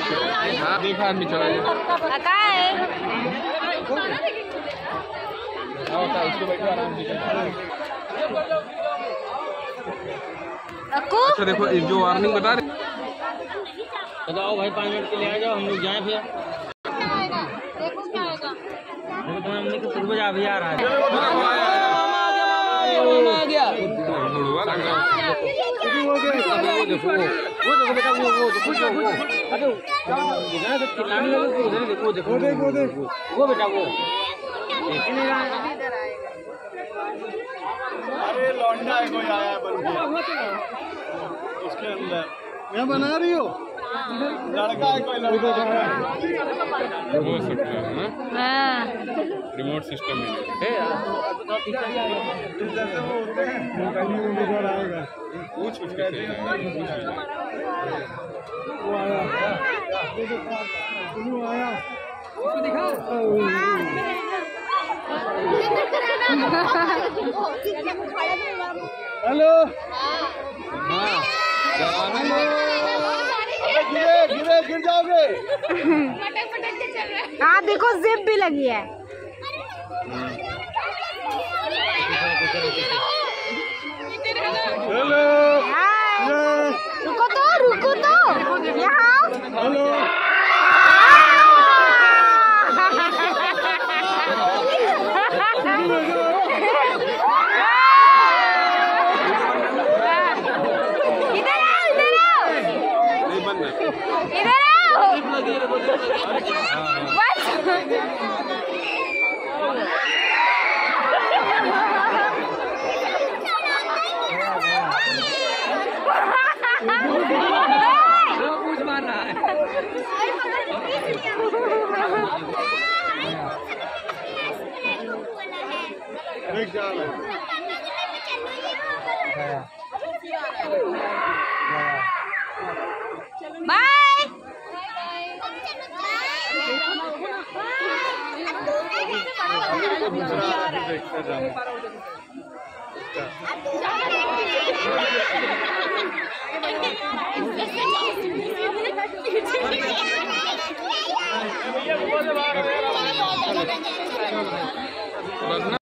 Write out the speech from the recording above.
हाँ देखा आदमी चला जाए काय उसको बैठो आराम से अच्छा देखो जो वार्निंग बता रहे बताओ भाई पाँच मिनट के लिए आ जाओ हम लोग जाए फिर। देखो क्या आएगा देखो तुम्हें को अभी आ रहा है? आ गया बुढ़वा लग रहा है। वो वो देखो बेटा वो वो देखो वो वो अरे इधर से चिल्लाने लगे उधर देखो देखो वो देखो देखो वो बेटा वो देख ही रहा है अरे लौंडा है कोई आया है बन उसके अंदर मैं बना रही हो लड़का है कोई लड़का है हो सकता है ना हाँ रिमोट सिस्टम में है। जैसे वो होते हैं कहीं वो निकल आएगा पूछ पूछ के वो आया वो आया हेलो गिरे गिरे गिर जाओगे। हाँ। देखो जिप भी लगी है। हेलो रुको तो रुको तो यहाँ हेलो इधर आओ इधर आओ नहीं बंद है इधर आओ बस पूछ मार रहा है देख जा रहा है बाय। ना